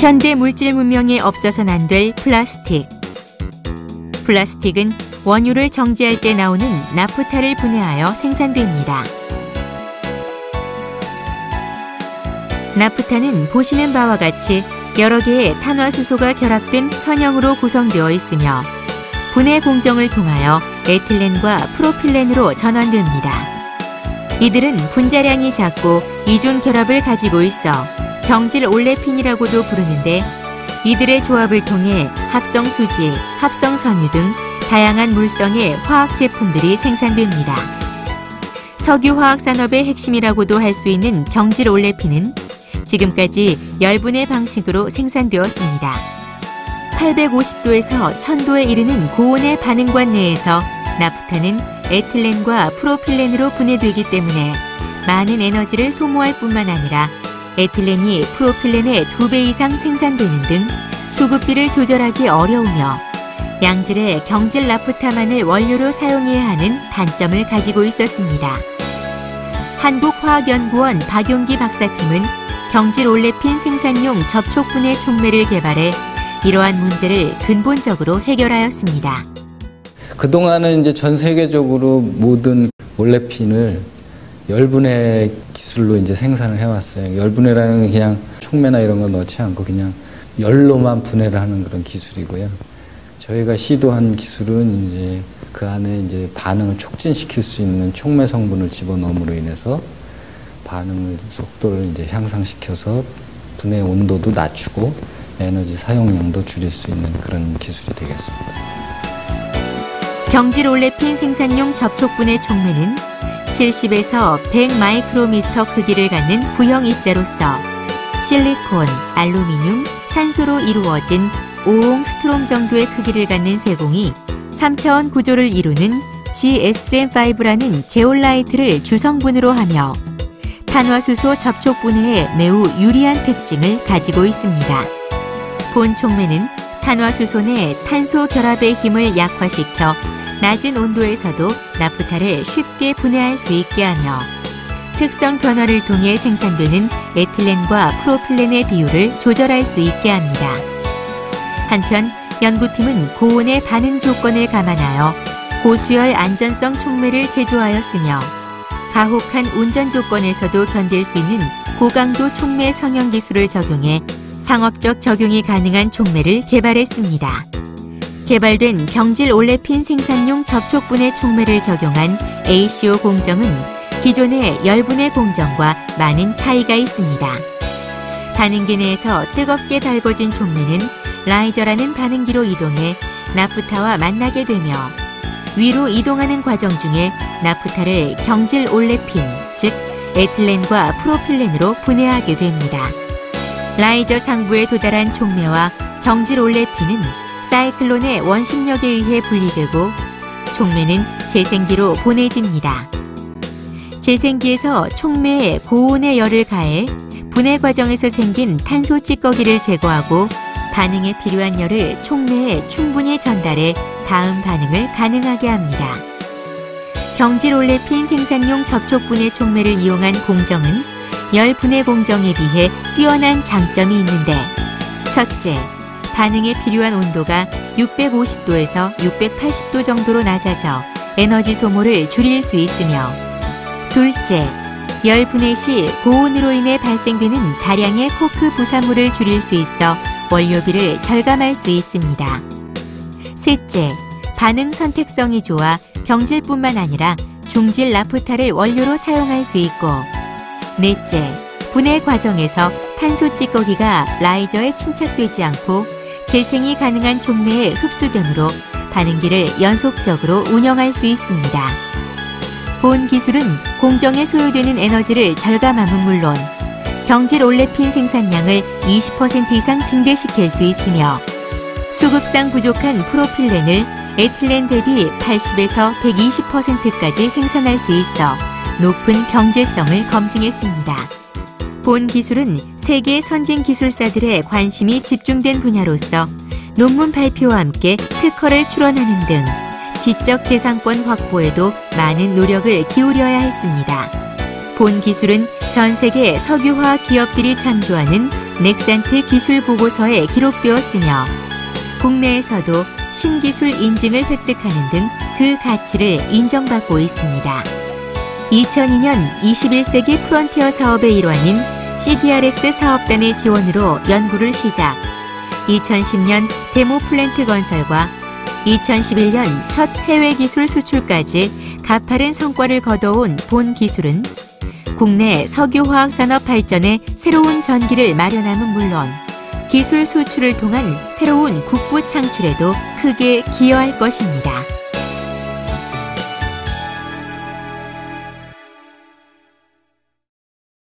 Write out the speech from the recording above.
현대 물질 문명에 없어서는 안될 플라스틱. 플라스틱은 원유를 정제할 때 나오는 나프타를 분해하여 생산됩니다. 나프타는 보시는 바와 같이 여러 개의 탄화수소가 결합된 선형으로 구성되어 있으며 분해 공정을 통하여 에틸렌과 프로필렌으로 전환됩니다. 이들은 분자량이 작고 이중 결합을 가지고 있어 경질 올레핀이라고도 부르는데 이들의 조합을 통해 합성 수지, 합성 섬유 등 다양한 물성의 화학 제품들이 생산됩니다. 석유 화학 산업의 핵심이라고도 할 수 있는 경질 올레핀은 지금까지 열분의 방식으로 생산되었습니다. 850도에서 1000도에 이르는 고온의 반응관 내에서 나프타는 에틸렌과 프로필렌으로 분해되기 때문에 많은 에너지를 소모할 뿐만 아니라 에틸렌이 프로필렌의 2배 이상 생산되는 등 수급비를 조절하기 어려우며 양질의 경질 나프타만을 원료로 사용해야 하는 단점을 가지고 있었습니다. 한국화학연구원 박용기 박사팀은 경질 올레핀 생산용 접촉분해 촉매를 개발해 이러한 문제를 근본적으로 해결하였습니다. 그동안은 이제 전 세계적으로 모든 올레핀을 열분해 기술로 이제 생산을 해왔어요. 열분해라는 건 그냥 촉매나 이런 거 넣지 않고 그냥 열로만 분해를 하는 그런 기술이고요. 저희가 시도한 기술은 이제 그 안에 이제 반응을 촉진시킬 수 있는 촉매 성분을 집어넣음으로 인해서 반응을 속도를 이제 향상시켜서 분해 온도도 낮추고 에너지 사용량도 줄일 수 있는 그런 기술이 되겠습니다. 경질 올레핀 생산용 접촉분해 촉매는 70에서 100 마이크로미터 크기를 갖는 구형 입자로서 실리콘, 알루미늄, 산소로 이루어진 5옹 스트롬 정도의 크기를 갖는 세공이 3차원 구조를 이루는 GSM5라는 제올라이트를 주성분으로 하며 탄화수소 접촉 분해에 매우 유리한 특징을 가지고 있습니다. 본 촉매는 탄화수소 내 탄소 결합의 힘을 약화시켜 낮은 온도에서도 나프타를 쉽게 분해할 수 있게 하며 특성 변화를 통해 생산되는 에틸렌과 프로필렌의 비율을 조절할 수 있게 합니다. 한편 연구팀은 고온의 반응 조건을 감안하여 고수열 안전성 촉매를 제조하였으며 가혹한 운전 조건에서도 견딜 수 있는 고강도 촉매 성형 기술을 적용해 상업적 적용이 가능한 촉매를 개발했습니다. 개발된 경질 올레핀 생산용 접촉분해 촉매를 적용한 ACO 공정은 기존의 열분해 공정과 많은 차이가 있습니다. 반응기 내에서 뜨겁게 달궈진 촉매는 라이저라는 반응기로 이동해 나프타와 만나게 되며 위로 이동하는 과정 중에 나프타를 경질 올레핀, 즉 에틸렌과 프로필렌으로 분해하게 됩니다. 라이저 상부에 도달한 촉매와 경질 올레핀은 사이클론의 원심력에 의해 분리되고 촉매는 재생기로 보내집니다. 재생기에서 촉매에 고온의 열을 가해 분해 과정에서 생긴 탄소 찌꺼기를 제거하고 반응에 필요한 열을 촉매에 충분히 전달해 다음 반응을 가능하게 합니다. 경질 올레핀 생산용 접촉분해 촉매를 이용한 공정은 열 분해 공정에 비해 뛰어난 장점이 있는데 첫째, 반응에 필요한 온도가 650도에서 680도 정도로 낮아져 에너지 소모를 줄일 수 있으며 둘째, 열 분해 시 고온으로 인해 발생되는 다량의 코크 부산물을 줄일 수 있어 원료비를 절감할 수 있습니다. 셋째, 반응 선택성이 좋아 경질뿐만 아니라 중질 라프타를 원료로 사용할 수 있고 넷째, 분해 과정에서 탄소 찌꺼기가 라이저에 침착되지 않고 재생이 가능한 촉매에 흡수되므로 반응기를 연속적으로 운영할 수 있습니다. 본 기술은 공정에 소요되는 에너지를 절감함은 물론 경질 올레핀 생산량을 20% 이상 증대시킬 수 있으며 수급상 부족한 프로필렌을 에틸렌 대비 80에서 120%까지 생산할 수 있어 높은 경제성을 검증했습니다. 본 기술은 세계 선진 기술사들의 관심이 집중된 분야로서 논문 발표와 함께 특허를 출원하는 등 지적 재산권 확보에도 많은 노력을 기울여야 했습니다. 본 기술은 전 세계 석유화학 기업들이 참조하는 넥산트 기술 보고서에 기록되었으며 국내에서도 신기술 인증을 획득하는 등 그 가치를 인정받고 있습니다. 2002년 21세기 프론티어 사업의 일환인 CDRS 사업단의 지원으로 연구를 시작. 2010년 데모 플랜트 건설과 2011년 첫 해외 기술 수출까지 가파른 성과를 거둬온 본 기술은 국내 석유화학 산업 발전에 새로운 전기를 마련함은 물론 기술 수출을 통한 새로운 국부 창출에도 크게 기여할 것입니다.